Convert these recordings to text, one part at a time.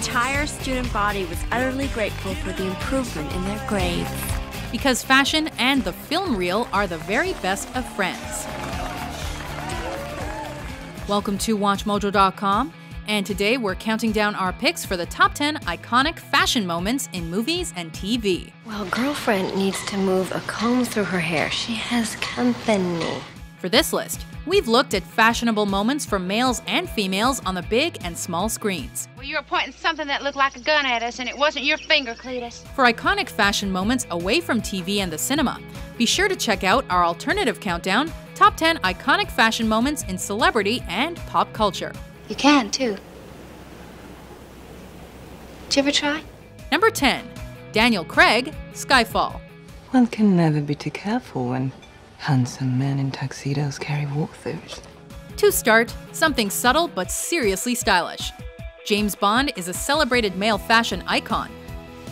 entire student body was utterly grateful for the improvement in their grades. Because fashion and the film reel are the very best of friends. Welcome to WatchMojo.com, and today we're counting down our picks for the top 10 iconic fashion moments in movies and TV. Well, girlfriend needs to move a comb through her hair. She has company. For this list, we've looked at fashionable moments for males and females on the big and small screens. Well, you were pointing something that looked like a gun at us, and it wasn't your finger, Cletus. For iconic fashion moments away from TV and the cinema, be sure to check out our alternative countdown Top 10 Iconic Fashion Moments in Celebrity and Pop Culture. You can, too. Did you ever try? Number 10 Daniel Craig, Skyfall. One can never be too careful when handsome men in tuxedos carry Walthers. To start, something subtle but seriously stylish. James Bond is a celebrated male fashion icon,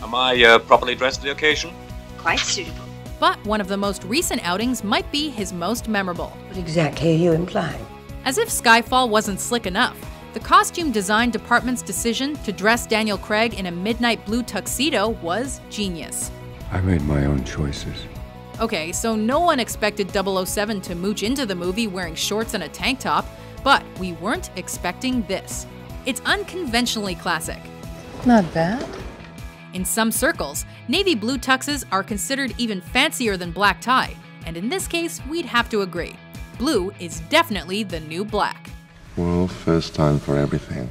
Am I uh, properly dressed for the occasion? Quite suitable. but one of the most recent outings might be his most memorable. What exactly are you implying? As if Skyfall wasn't slick enough, the costume design department's decision to dress Daniel Craig in a midnight blue tuxedo was genius. I made my own choices. Okay, so no one expected 007 to mooch into the movie wearing shorts and a tank top, but we weren't expecting this. It's unconventionally classic. Not bad. In some circles, navy blue tuxes are considered even fancier than black tie, and in this case, we'd have to agree. Blue is definitely the new black. Well, first time for everything.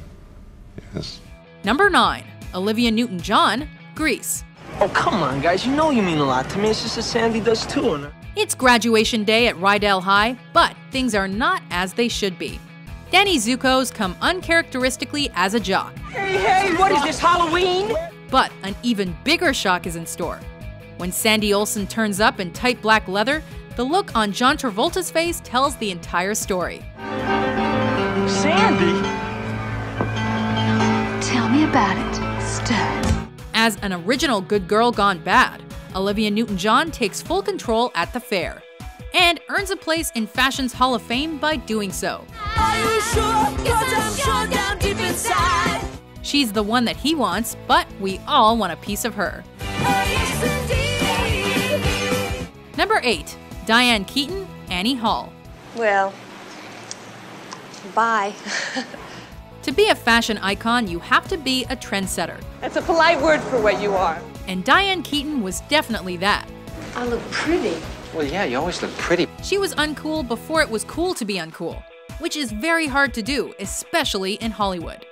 Yes. Number 9. Olivia Newton John, Grease. Oh, come on, guys. You know you mean a lot to me. It's just as Sandy does too. And It's graduation day at Rydell High, but things are not as they should be. Danny Zuko's come uncharacteristically as a jock, hey, hey, what is this, Halloween? but an even bigger shock is in store. When Sandy Olsson turns up in tight black leather, the look on John Travolta's face tells the entire story. Sandy? Tell me about it, stud. As an original good girl gone bad, Olivia Newton John takes full control at the fair and earns a place in fashion's Hall of Fame by doing so. She's the one that he wants, but we all want a piece of her. Number 8. Diane Keaton, Annie Hall. Well, bye. To be a fashion icon, you have to be a trendsetter, That's a polite word for what you are. and Diane Keaton was definitely that. I look pretty. Well, yeah, you always look pretty. She was uncool before it was cool to be uncool, which is very hard to do, especially in Hollywood.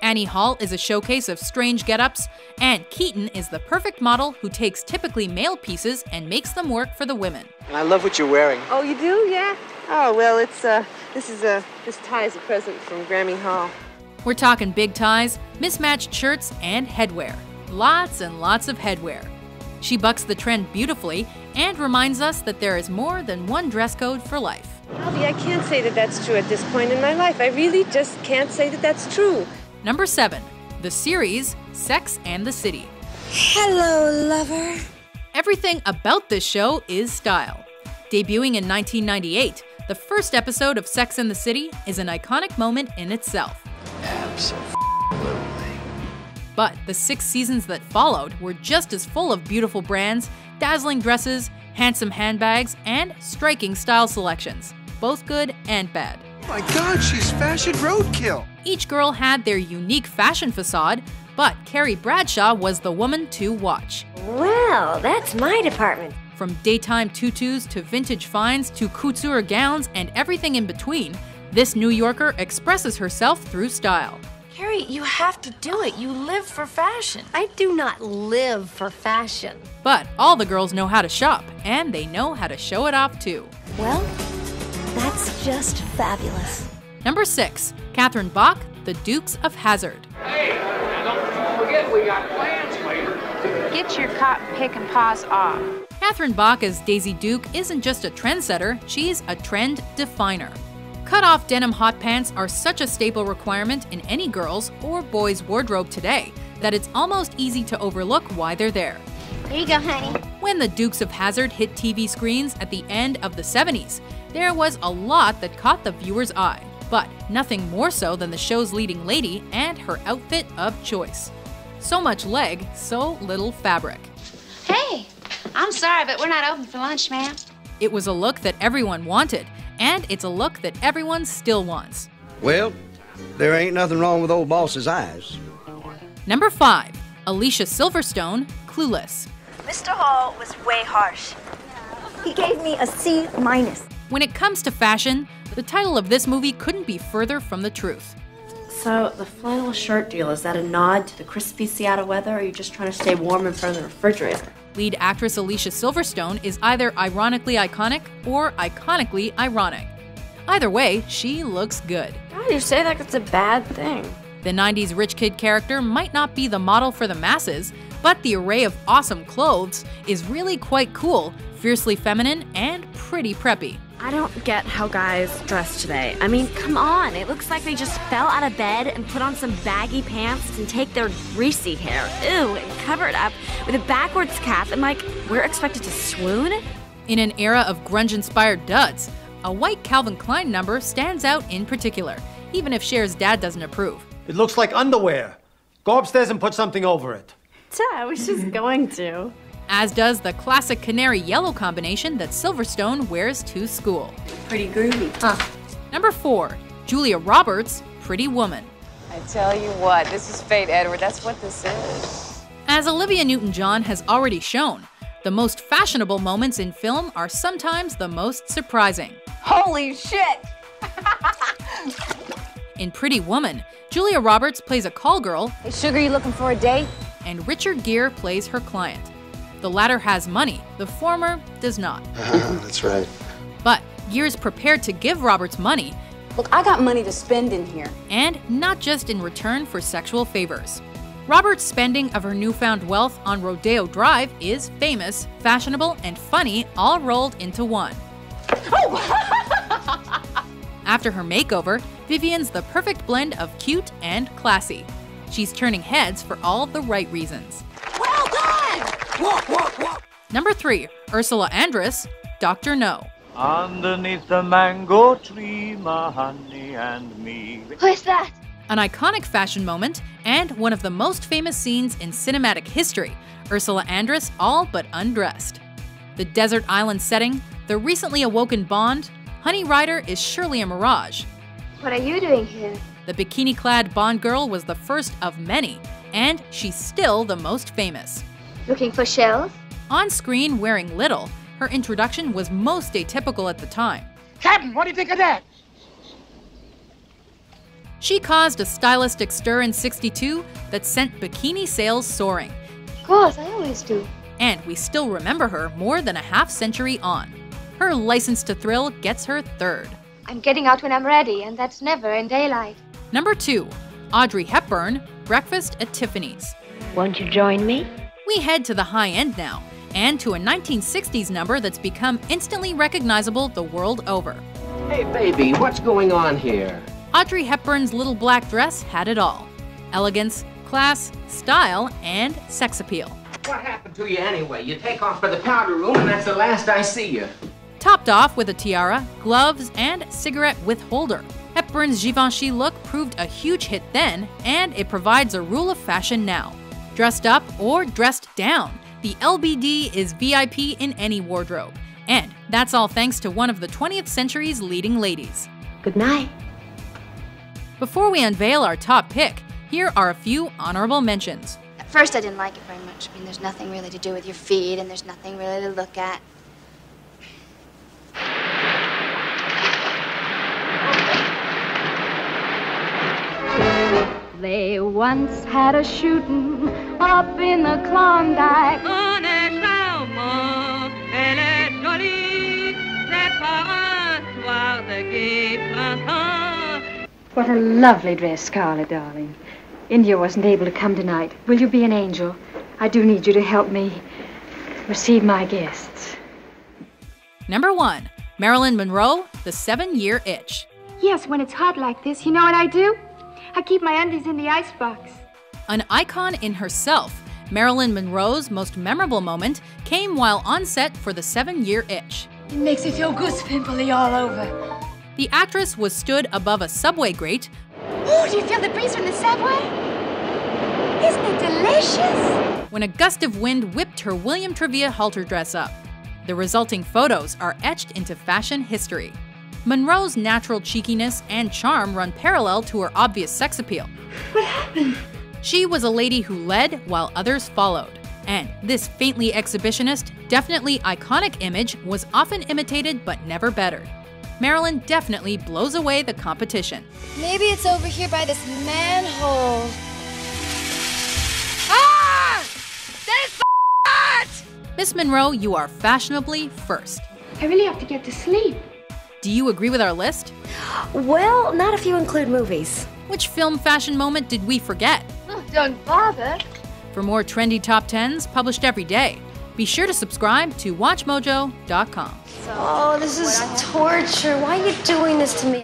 Annie Hall is a showcase of strange get-ups, and Keaton is the perfect model who takes typically male pieces and makes them work for the women. And I love what you're wearing. Oh, you do? Yeah? Oh, well, it's, uh, this is a, this tie is a present from Grammy Hall. We're talking big ties, mismatched shirts, and headwear. Lots and lots of headwear. She bucks the trend beautifully and reminds us that there is more than one dress code for life. Alvy, I can't say that that's true at this point in my life. I really just can't say that that's true. Number 7. The series Sex and the City. Hello, lover. Everything about this show is style. Debuting in 1998, the first episode of Sex and the City is an iconic moment in itself. But the six seasons that followed were just as full of beautiful brands, dazzling dresses, handsome handbags, and striking style selections, both good and bad. Oh my God, she's fashion roadkill. Each girl had their unique fashion facade, but Carrie Bradshaw was the woman to watch. Well, that's my department. From daytime tutus to vintage finds to couture gowns and everything in between, this New Yorker expresses herself through style. Carrie, you have to do it. You live for fashion. I do not live for fashion. But all the girls know how to shop, and they know how to show it off too. Well, that's just fabulous. Number 6. Catherine Bach, The Dukes of Hazzard. Hey, don't forget we got plans later. Get your cotton pick and paws off. Catherine Bach as Daisy Duke isn't just a trendsetter, she's a trend definer. Cut off denim hot pants are such a staple requirement in any girl's or boy's wardrobe today that it's almost easy to overlook why they're there. Here you go, honey. When the Dukes of Hazzard hit TV screens at the end of the 70s, there was a lot that caught the viewer's eye. but nothing more so than the show's leading lady and her outfit of choice. So much leg, so little fabric. Hey, I'm sorry, but we're not open for lunch, ma'am. It was a look that everyone wanted, and it's a look that everyone still wants. Well, there ain't nothing wrong with old boss's eyes. Number 5. Alicia Silverstone, Clueless. Mr. Hall was way harsh. He gave me a C minus. When it comes to fashion, the title of this movie couldn't be further from the truth. So, the flannel shirt deal, is that a nod to the crispy Seattle weather, or are you just trying to stay warm in front of the refrigerator? Lead actress Alicia Silverstone is either ironically iconic or iconically ironic. Either way, she looks good. Do you say that it's a bad thing? The 90s rich kid character might not be the model for the masses, but the array of awesome clothes is really quite cool, fiercely feminine, and pretty preppy. I don't get how guys dress today. I mean, come on. It looks like they just fell out of bed and put on some baggy pants and take their greasy hair, ew, and cover it up with a backwards cap and like, we're expected to swoon? In an era of grunge inspired duds, a white Calvin Klein number stands out in particular, even if Cher's dad doesn't approve. It looks like underwear. Go upstairs and put something over it. I was just going to. As does the classic canary yellow combination that Silverstone wears to school. Pretty groovy, huh? Number 4. Julia Roberts, Pretty Woman. I tell you what, this is fate, Edward. That's what this is. As Olivia Newton John has already shown, the most fashionable moments in film are sometimes the most surprising. Holy shit! in Pretty Woman, Julia Roberts plays a call girl. Hey, Sugar, you looking for a date? And Richard Gere plays her client. The latter has money, the former does not. Uh-huh, that's right. But Gere's prepared to give Roberts money. Look, I got money to spend in here. And not just in return for sexual favors. Robert's spending of her newfound wealth on Rodeo Drive is famous, fashionable, and funny all rolled into one. Oh! After her makeover, Vivian's the perfect blend of cute and classy. She's turning heads for all the right reasons. Well done! Number 3, Ursula Andress, Dr. No. Underneath the mango tree, my honey and me. Who's that? An iconic fashion moment and one of the most famous scenes in cinematic history, Ursula Andress all but undressed. The desert island setting, the recently awoken Bond, Honey Ryder is surely a mirage. What are you doing here? The bikini clad Bond girl was the first of many, and she's still the most famous. Looking for shells? On screen wearing little, her introduction was most atypical at the time. Captain, what do you think of that? She caused a stylistic stir in 62 that sent bikini sales soaring. Of course, I always do. And we still remember her more than a half century on. Her license to thrill gets her third. I'm getting out when I'm ready, and that's never in daylight. Number 2. Audrey Hepburn, Breakfast at Tiffany's. Won't you join me? We head to the high end now, and to a 1960s number that's become instantly recognizable the world over. Hey, baby, what's going on here? Audrey Hepburn's little black dress had it all elegance, class, style, and sex appeal. What happened to you anyway? You take off for the powder room, and that's the last I see you. Topped off with a tiara, gloves, and cigarette with holder. Hepburn's Givenchy look proved a huge hit then, and it provides a rule of fashion now. Dressed up or dressed down, the LBD is VIP in any wardrobe. And that's all thanks to one of the 20th century's leading ladies. Good night. Before we unveil our top pick, here are a few honorable mentions. At first, I didn't like it very much. I mean, there's nothing really to do with your feet, and there's nothing really to look at. They once had a shooting up in the Klondike. On est charmant, elle est jolie, c'est pas un soir de gai printemps. What a lovely dress, Scarlett, darling. India wasn't able to come tonight. Will you be an angel? I do need you to help me receive my guests. Number one, Marilyn Monroe, The Seven Year Itch. Yes, when it's hot like this, you know what I do? I keep my undies in the icebox. An icon in herself, Marilyn Monroe's most memorable moment came while on set for The Seven Year Itch. It makes me feel goose pimply all over. The actress was stood above a subway grate Oh, do you feel the breeze from the subway? Isn't it delicious? when a gust of wind whipped her William Travilla halter dress up. The resulting photos are etched into fashion history. Monroe's natural cheekiness and charm run parallel to her obvious sex appeal. What happened? She was a lady who led while others followed. And this faintly exhibitionist, definitely iconic image was often imitated but never bettered. Marilyn definitely blows away the competition. Maybe it's over here by this manhole. Ah! Miss Monroe, you are fashionably first. I really have to get to sleep. Do you agree with our list? Well, not if you include movies. Which film fashion moment did we forget? Oh, don't bother. For more trendy top 10s published every day, be sure to subscribe to WatchMojo.com. Oh, this is torture. Why are you doing this to me?